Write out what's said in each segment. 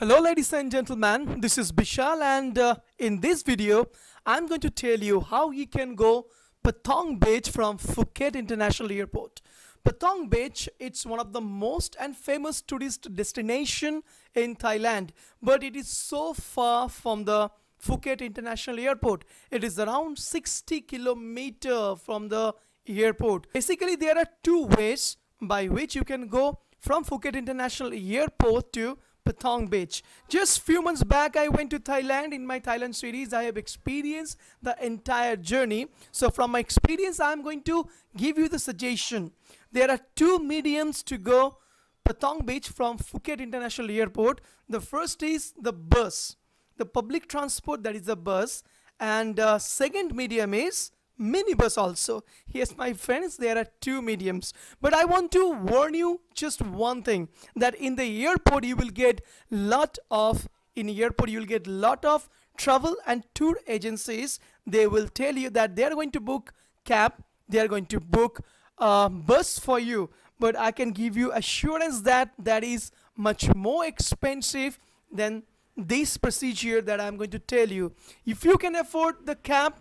Hello ladies and gentlemen, this is Bishal and uh, in this video I'm going to tell you how you can go Patong Beach from Phuket International Airport. Patong Beach it's one of the most and famous tourist destination in Thailand but it is so far from the Phuket International Airport. It is around 60 kilometer from the airport. Basically there are two ways by which you can go from Phuket International Airport to Patong Beach. Just few months back, I went to Thailand. In my Thailand series, I have experienced the entire journey. So from my experience, I'm going to give you the suggestion. There are two mediums to go Patong Beach from Phuket International Airport. The first is the bus, the public transport that is the bus. And uh, second medium is minibus also. Yes my friends there are two mediums. But i want to warn you just one thing that in the airport you will get lot of in airport you will get lot of travel and tour agencies. They will tell you that they are going to book cab they are going to book a bus for you. But i can give you assurance that that is much more expensive than this procedure that i'm going to tell you. If you can afford the cab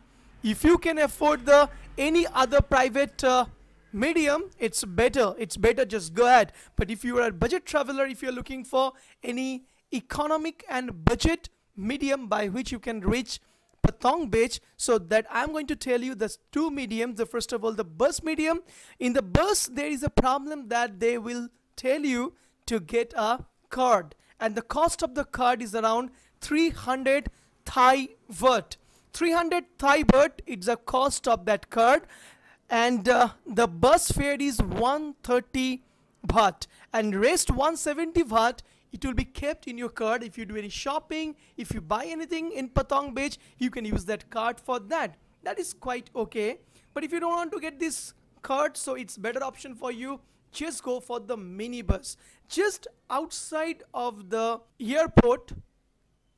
if you can afford the any other private uh, medium it's better. It's better just go ahead. But if you are a budget traveler if you're looking for any economic and budget medium by which you can reach Patong Beach so that I'm going to tell you the two mediums. The first of all the bus medium. In the bus there is a problem that they will tell you to get a card. And the cost of the card is around 300 Thai baht 300 Thai baht it's the cost of that card. And uh, the bus fare is 130 baht. And rest 170 baht it will be kept in your card. If you do any shopping if you buy anything in Patong Beach you can use that card for that. That is quite okay. But if you don't want to get this card so it's better option for you. Just go for the minibus. Just outside of the airport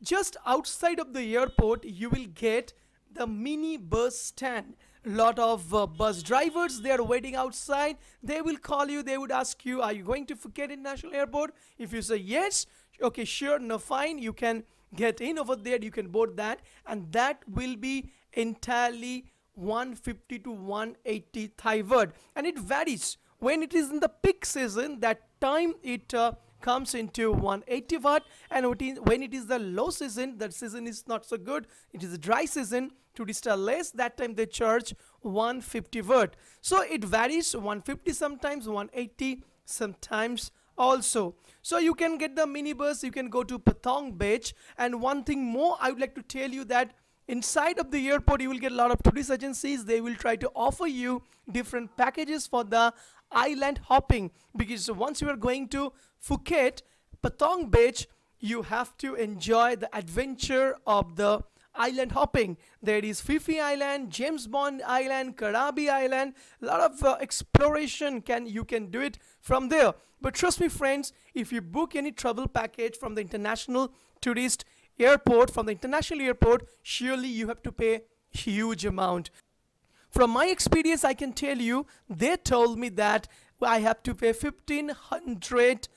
just outside of the airport you will get the mini bus stand. Lot of uh, bus drivers they are waiting outside. They will call you they would ask you are you going to Phuket International Airport? If you say yes okay sure no fine you can get in over there you can board that and that will be entirely 150 to 180 Thai baht and it varies. When it is in the peak season that time it uh, comes into 180 baht and when it is the low season that season is not so good. It is a dry season to distill less that time they charge 150 baht so it varies 150 sometimes 180 sometimes also. So you can get the minibus you can go to patong beach. And one thing more i would like to tell you that inside of the airport you will get a lot of tourist agencies they will try to offer you different packages for the island hopping because once you are going to Phuket, Patong Beach, you have to enjoy the adventure of the island hopping. There is Phi Island, James Bond Island, Krabi Island. A lot of uh, exploration can you can do it from there. But trust me, friends, if you book any travel package from the international tourist airport, from the international airport, surely you have to pay huge amount. From my experience, I can tell you, they told me that I have to pay 1500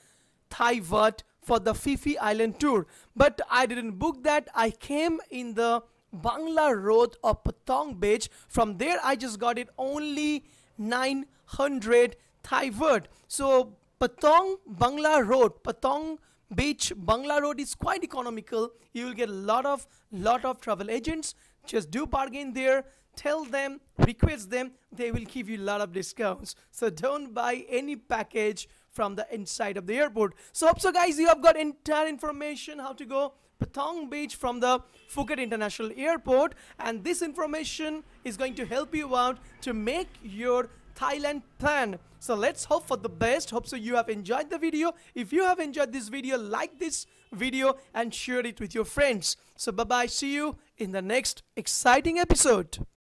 Thai baht for the Phi Island tour. But I didn't book that. I came in the Bangla Road of Patong Beach. From there, I just got it only 900 Thai baht. So Patong Bangla Road, Patong Beach Bangla Road is quite economical. You will get a lot of lot of travel agents. Just do bargain there tell them, request them, they will give you a lot of discounts. So don't buy any package from the inside of the airport. So hope so guys you have got entire information how to go Patong Beach from the Phuket International Airport and this information is going to help you out to make your Thailand plan. So let's hope for the best. Hope so you have enjoyed the video. If you have enjoyed this video, like this video and share it with your friends. So bye bye. See you in the next exciting episode.